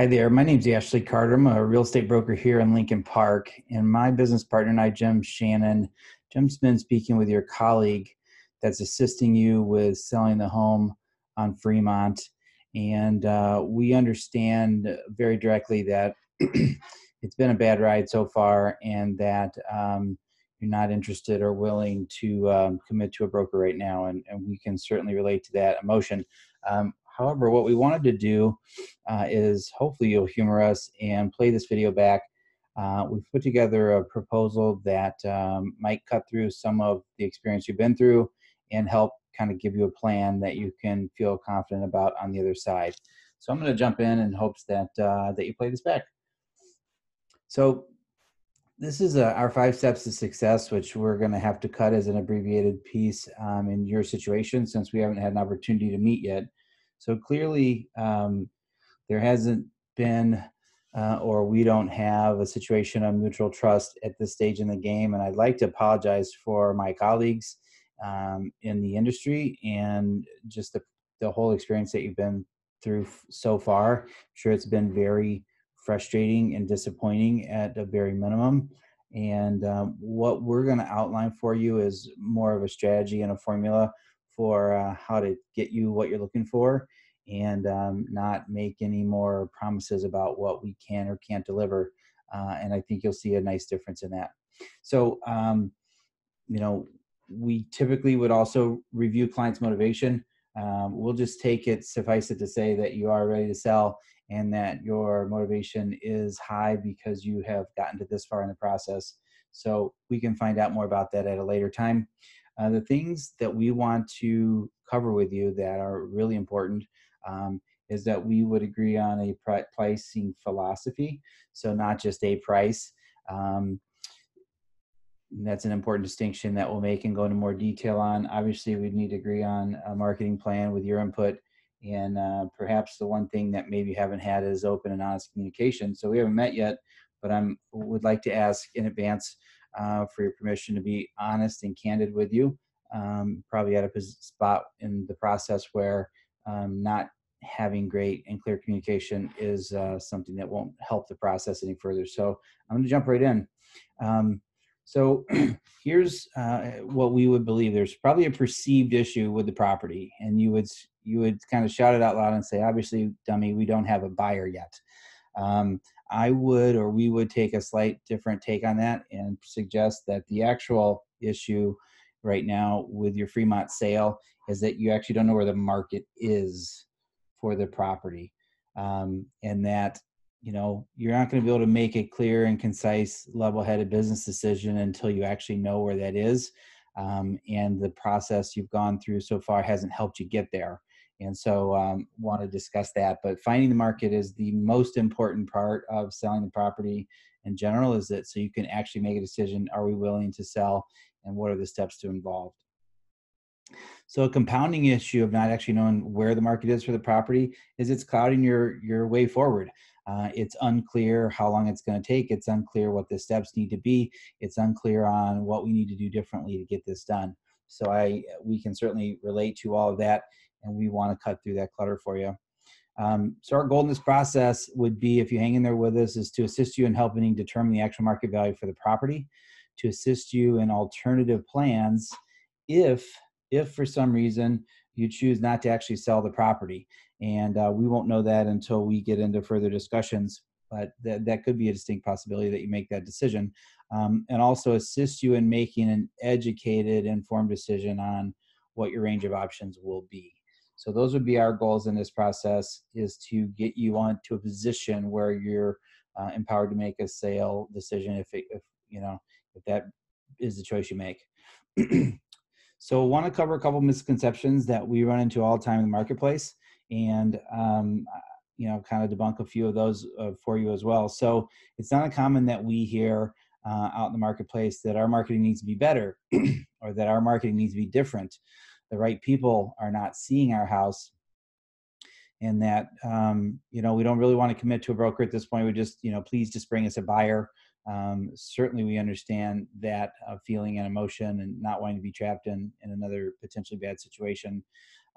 Hi there. My name is Ashley Carter. I'm a real estate broker here in Lincoln Park, and my business partner and I, Jim Shannon. Jim's been speaking with your colleague that's assisting you with selling the home on Fremont, and uh, we understand very directly that it's been a bad ride so far, and that um, you're not interested or willing to um, commit to a broker right now, and, and, we can certainly relate to that emotion. Um, However, what we wanted to do uh, is hopefully you'll humor us and play this video back. Uh, we've put together a proposal that um, might cut through some of the experience you've been through and help kind of give you a plan that you can feel confident about on the other side. So I'm going to jump in in hopes that uh, that you play this back. So this is a, our five steps to success, which we're going to have to cut as an abbreviated piece um, in your situation since we haven't had an opportunity to meet yet. So clearly, um, there hasn't been, uh, or we don't have a situation of mutual trust at this stage in the game. And I'd like to apologize for my colleagues um, in the industry and just the, the whole experience that you've been through so far. I'm sure it's been very frustrating and disappointing at a very minimum. And um, what we're going to outline for you is more of a strategy and a formula for uh, how to get you what you're looking for and um, not make any more promises about what we can or can't deliver. Uh, and I think you'll see a nice difference in that. So, um, you know, we typically would also review clients' motivation. Um, we'll just take it, suffice it to say that you are ready to sell and that your motivation is high because you have gotten to this far in the process. So we can find out more about that at a later time. Uh, the things that we want to cover with you that are really important um, is that we would agree on a pricing philosophy. So not just a price. Um, that's an important distinction that we'll make and go into more detail on. Obviously, we'd need to agree on a marketing plan with your input. And uh, perhaps the one thing that maybe you haven't had is open and honest communication. So we haven't met yet, but I would like to ask in advance uh, for your permission to be honest and candid with you. Um, probably at a spot in the process where um, not having great and clear communication is uh, something that won't help the process any further. So I'm going to jump right in. Um, so here's uh, what we would believe. There's probably a perceived issue with the property, and you would you would kind of shout it out loud and say, "Obviously, dummy, we don't have a buyer yet." Um, I would or we would take a slight different take on that and suggest that the actual issue right now with your Fremont sale is that you actually don't know where the market is for the property. Um, and that, you know, you're not going to be able to make a clear and concise, level headed business decision until you actually know where that is. Um, and the process you've gone through so far hasn't helped you get there. And so, um, want to discuss that. But finding the market is the most important part of selling the property in general. Is that so you can actually make a decision: Are we willing to sell, and what are the steps to involved? So a compounding issue of not actually knowing where the market is for the property is it's clouding your your way forward. Uh, it's unclear how long it's going to take. It's unclear what the steps need to be. It's unclear on what we need to do differently to get this done. So I we can certainly relate to all of that, and we want to cut through that clutter for you. Um, so our goal in this process would be, if you hang in there with us, is to assist you in helping determine the actual market value for the property, to assist you in alternative plans if if for some reason you choose not to actually sell the property. And uh, we won't know that until we get into further discussions, but that, that could be a distinct possibility that you make that decision. Um, and also assist you in making an educated, informed decision on what your range of options will be. So those would be our goals in this process is to get you on to a position where you're uh, empowered to make a sale decision if, it, if you know if that is the choice you make. So, I want to cover a couple misconceptions that we run into all the time in the marketplace, and um, you know, kind of debunk a few of those uh, for you as well. So, it's not uncommon that we hear uh, out in the marketplace that our marketing needs to be better, or that our marketing needs to be different. The right people are not seeing our house, and that um, you know we don't really want to commit to a broker at this point. We just you know please just bring us a buyer um, certainly we understand that uh, feeling and emotion and not wanting to be trapped in, in another potentially bad situation.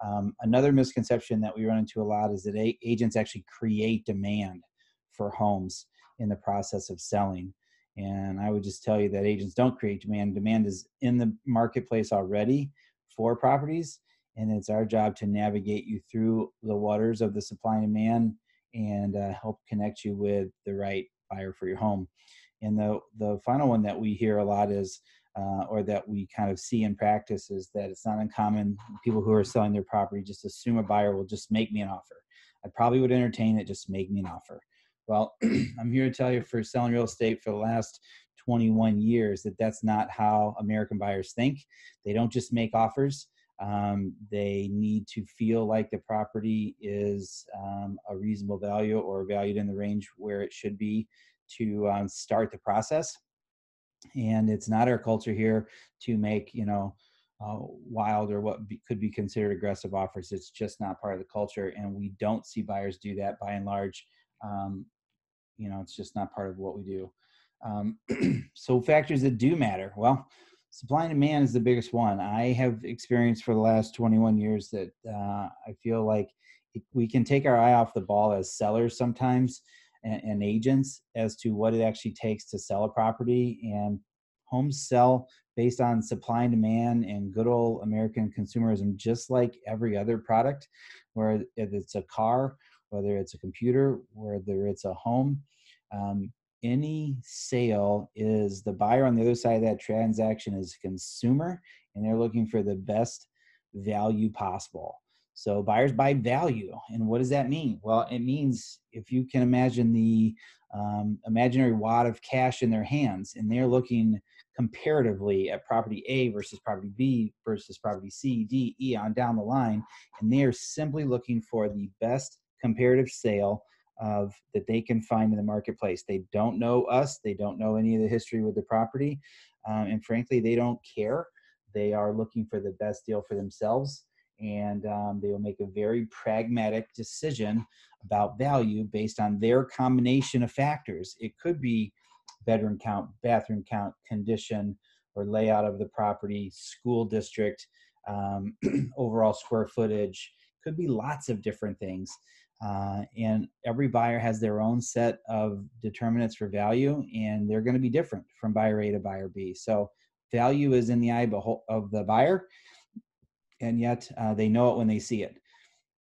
Um, another misconception that we run into a lot is that a- agents actually create demand. for homes in the process of selling. And I would just tell you that agents don't create demand. Demand is in the marketplace already for properties, and it's our job to navigate you through the waters of the supply and demand and uh, help connect you with the right buyer for your home. And the the final one that we hear a lot is, uh, or that we kind of see in practice, is that it's not uncommon people who are selling their property just assume a buyer will just make me an offer. I probably would entertain it, just make me an offer. Well, I'm here to tell you for selling real estate for the last 21 years that that's not how American buyers think. They don't just make offers. Um, they need to feel like the property is um, a reasonable value or valued in the range where it should be to um, start the process. And it's not our culture here to make, you know, uh, wild or what be, could be considered aggressive offers. It's just not part of the culture. And we don't see buyers do that by and large. Um, you know, it's just not part of what we do. Um, so factors that do matter. Well, supply and demand is the biggest one. I have experienced for the last 21 years that uh, I feel like we can take our eye off the ball as sellers sometimes and, and agents as to what it actually takes to sell a property and homes sell based on supply and demand and good old American consumerism, just like every other product, where if it's a car, whether it's a computer, whether it's a home, um, any sale is the buyer on the other side of that transaction is a consumer and they're looking for the best value possible. So buyers buy value. And what does that mean? Well, it means if you can imagine the um, imaginary wad of cash in their hands and they're looking comparatively at property A versus property B versus property C, D, E on down the line, and they are simply looking for the best comparative sale of that they can find in the marketplace. They don't know us. They don't know any of the history with the property, um, and frankly, they don't care. They are looking for the best deal for themselves, and um, they will make a very pragmatic decision about value based on their combination of factors. It could be bedroom count, bathroom count, condition, or layout of the property, school district, um, overall square footage. Could be lots of different things. Uh, and every buyer has their own set of determinants for value, and they're going to be different from buyer A to buyer B. So, value is in the eye of the buyer, and yet uh, they know it when they see it.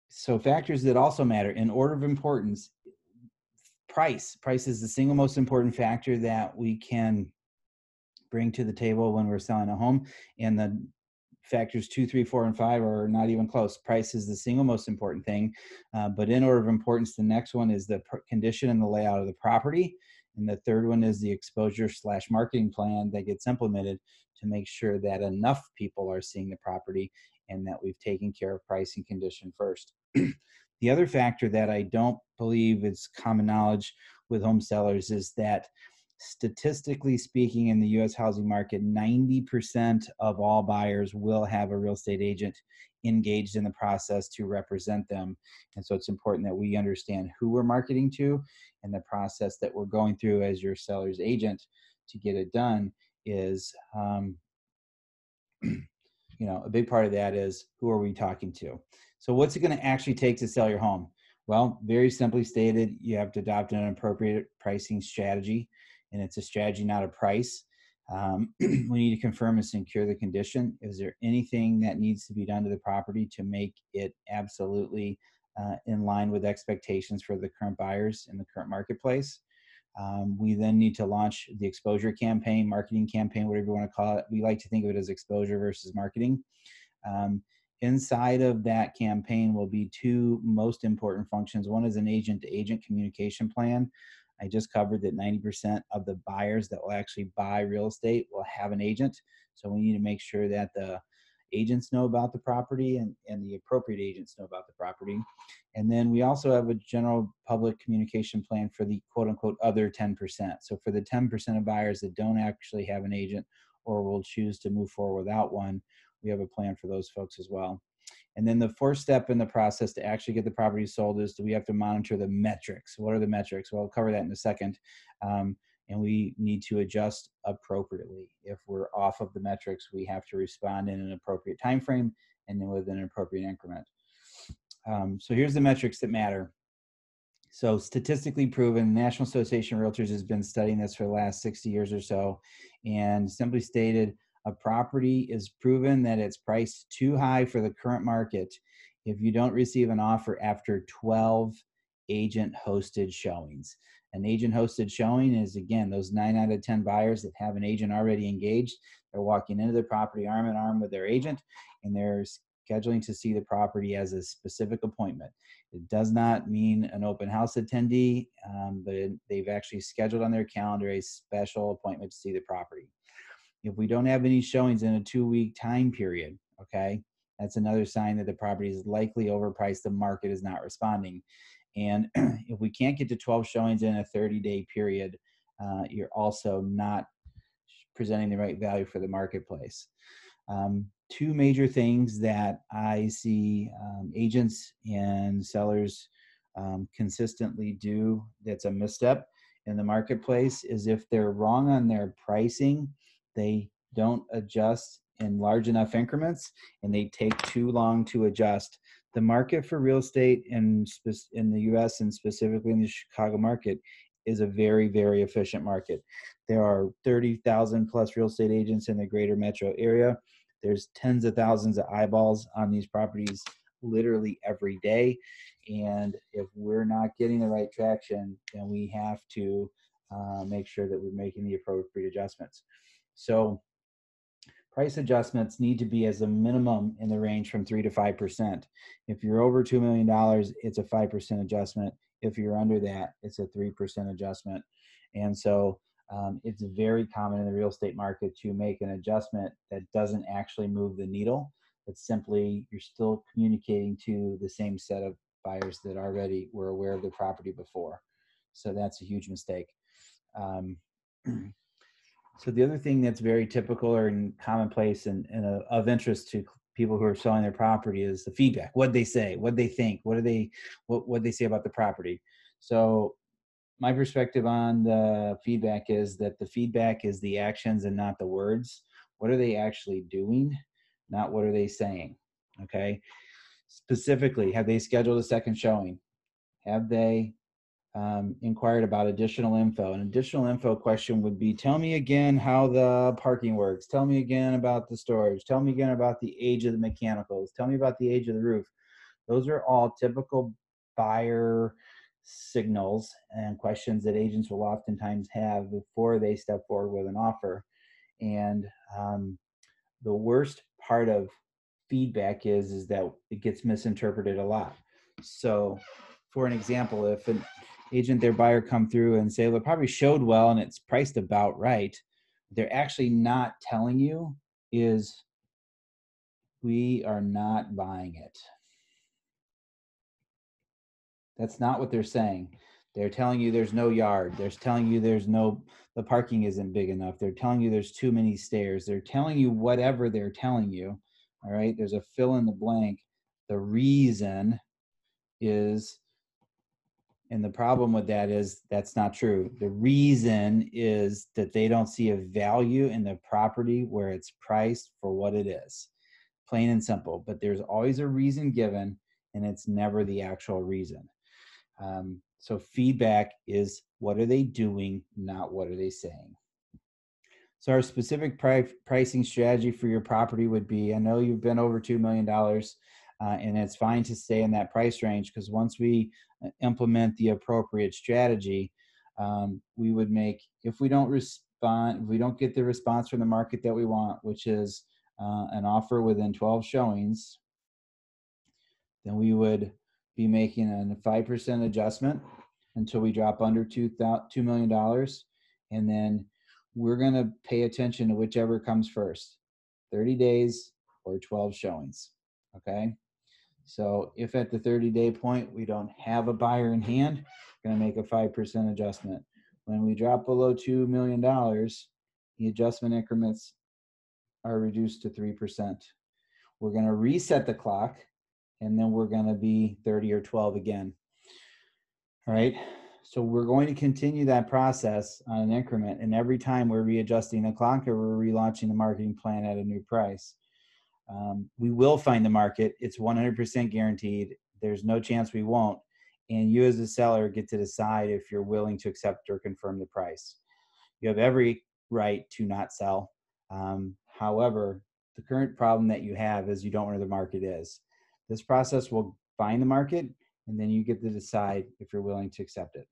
So, factors that also matter in order of importance price. Price is the single most important factor that we can bring to the table when we're selling a home. And the factors two, three, four, and five are not even close. Price is the single most important thing. Uh, but in order of importance, the next one is the condition and the layout of the property. And the third one is the exposure slash marketing plan that gets implemented to make sure that enough people are seeing the property and that we've taken care of price and condition first. the other factor that I don't believe is common knowledge with home sellers is that statistically speaking, in the US housing market, 90% of all buyers will have a real estate agent engaged in the process to represent them. And so it's important that we understand who we're marketing to and the process that we're going through as your seller's agent to get it done is. Um, you know, a big part of that is who are we talking to? So, what's it going to actually take to sell your home? Well, very simply stated, you have to adopt an appropriate pricing strategy and it's a strategy, not a price. Um, we need to confirm and secure the condition. Is there anything that needs to be done to the property to make it absolutely uh, in line with expectations for the current buyers in the current marketplace? Um, we then need to launch the exposure campaign, marketing campaign, whatever you want to call it. We like to think of it as exposure versus marketing. Um, inside of that campaign will be two most important functions. One is an agent to agent communication plan. I just covered that 90% of the buyers that will actually buy real estate will have an agent. So we need to make sure that the agents know about the property and, and the appropriate agents know about the property. And then we also have a general public communication plan for the quote unquote other 10%. So for the 10% of buyers that don't actually have an agent or will choose to move forward without one, we have a plan for those folks as well. And then the fourth step in the process to actually get the property sold is do we have to monitor the metrics? What are the metrics? Well, I'll cover that in a second. Um, and we need to adjust appropriately. If we're off of the metrics, we have to respond in an appropriate time frame and then within an appropriate increment. Um, so here's the metrics that matter. So, statistically proven, National Association of Realtors has been studying this for the last 60 years or so, and simply stated, a property is proven that it's priced too high for the current market if you don't receive an offer after 12 agent hosted showings. An agent hosted showing is again those nine out of 10 buyers that have an agent already engaged. They're walking into the property arm in arm with their agent and they're scheduling to see the property as a specific appointment. It does not mean an open house attendee, um, but it, they've actually scheduled on their calendar a special appointment to see the property. If we don't have any showings in a two week time period, okay, that's another sign that the property is likely overpriced. The market is not responding. And if we can't get to 12 showings in a 30 day period, uh, you're also not presenting the right value for the marketplace. Um, two major things that I see um, agents and sellers um, consistently do that's a misstep in the marketplace is if they're wrong on their pricing, they don't adjust in large enough increments and they take too long to adjust. The market for real estate in, in the US and specifically in the Chicago market is a very, very efficient market. There are 30,000 plus real estate agents in the greater metro area. There's tens of thousands of eyeballs on these properties literally every day. And if we're not getting the right traction, then we have to uh, make sure that we're making the appropriate adjustments. So price adjustments need to be as a minimum in the range from 3 to 5%. If you're over $2 million, it's a 5% adjustment. If you're under that, it's a 3% adjustment. And so um, it's very common in the real estate market to make an adjustment that doesn't actually move the needle. It's simply you're still communicating to the same set of buyers that already were aware of the property before. So that's a huge mistake. Um, So the other thing that's very typical or in commonplace and, and a, of interest to people who are selling their property is the feedback. What they say, what they think, what do they, what what they say about the property. So my perspective on the feedback is that the feedback is the actions and not the words. What are they actually doing? Not what are they saying. Okay. Specifically, have they scheduled a second showing? Have they um, inquired about additional info. An additional info question would be Tell me again how the parking works. Tell me again about the storage. Tell me again about the age of the mechanicals. Tell me about the age of the roof. Those are all typical buyer signals and questions that agents will oftentimes have before they step forward with an offer. And um, the worst part of feedback is is that it gets misinterpreted a lot. So, for an example, if an agent their buyer come through and say, well, probably showed well and it's priced about right. They're actually not telling you is we are not buying it. That's not what they're saying. They're telling you there's no yard. They're telling you there's no, the parking isn't big enough. They're telling you there's too many stairs. They're telling you whatever they're telling you. All right. There's a fill in the blank. The reason is and the problem with that is that's not true. The reason is that they don't see a value in the property where it's priced for what it is. Plain and simple. But there's always a reason given, and it's never the actual reason. Um, so feedback is what are they doing, not what are they saying. So our specific pri- pricing strategy for your property would be: I know you've been over two million dollars. Uh, and it's fine to stay in that price range because once we uh, implement the appropriate strategy, um, we would make, if we don't respond, if we don't get the response from the market that we want, which is uh, an offer within 12 showings, then we would be making a 5% adjustment until we drop under $2, $2 million. And then we're going to pay attention to whichever comes first 30 days or 12 showings. Okay. So if at the 30 day point we don't have a buyer in hand, we're going to make a 5% adjustment. When we drop below $2 million, the adjustment increments are reduced to 3%. We're going to reset the clock and then we're going to be 30 or 12 again. All right. So we're going to continue that process on an increment. And every time we're readjusting the clock or we're relaunching the marketing plan at a new price. Um, we will find the market. It's 100% guaranteed. There's no chance we won't. and you as a seller get to decide if you're willing to accept or confirm the price. You have every right to not sell. Um, however, the current problem that you have is you don't know where the market is. This process will find the market, and then you get to decide if you're willing to accept it.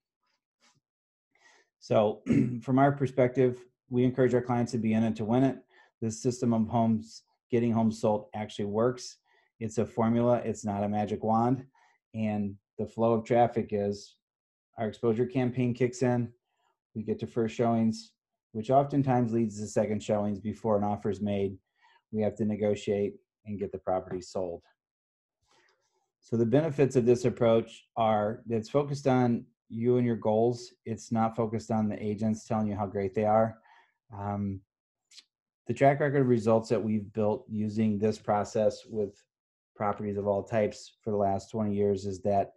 So, from our perspective, we encourage our clients to be in it to win it. This system of homes, getting homes sold, actually works. It's a formula, it's not a magic wand. And the flow of traffic is our exposure campaign kicks in, we get to first showings, which oftentimes leads to second showings before an offer is made. We have to negotiate and get the property sold. So the benefits of this approach are that it's focused on you and your goals. It's not focused on the agents telling you how great they are. Um, the track record of results that we've built using this process with properties of all types for the last 20 years is that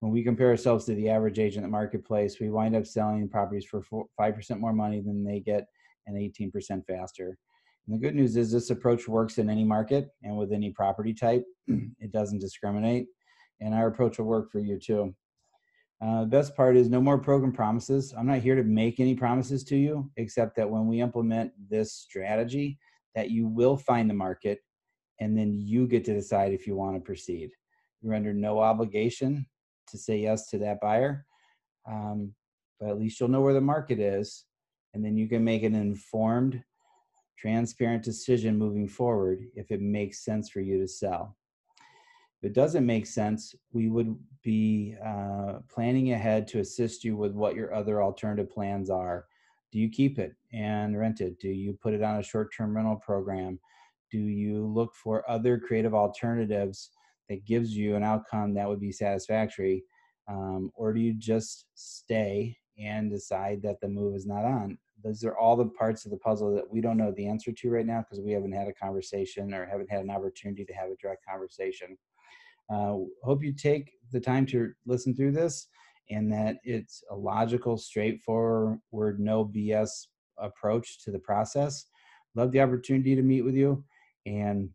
when we compare ourselves to the average agent in the marketplace, we wind up selling properties for 5% more money than they get and 18% faster. And the good news is this approach works in any market and with any property type. it doesn't discriminate. And our approach will work for you too. Uh, the best part is no more program promises. I'm not here to make any promises to you, except that when we implement this strategy, that you will find the market and then you get to decide if you want to proceed. You're under no obligation to say yes to that buyer, um, but at least you'll know where the market is, and then you can make an informed, transparent decision moving forward if it makes sense for you to sell. If it doesn't make sense, we would be uh, planning ahead to assist you with what your other alternative plans are. Do you keep it and rent it? Do you put it on a short term rental program? do you look for other creative alternatives that gives you an outcome that would be satisfactory um, or do you just stay and decide that the move is not on those are all the parts of the puzzle that we don't know the answer to right now because we haven't had a conversation or haven't had an opportunity to have a direct conversation uh, hope you take the time to listen through this and that it's a logical straightforward no bs approach to the process love the opportunity to meet with you and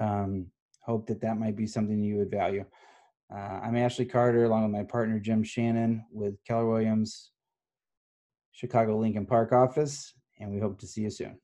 um, hope that that might be something you would value. Uh, I'm Ashley Carter, along with my partner Jim Shannon with Keller Williams Chicago Lincoln Park office, and we hope to see you soon.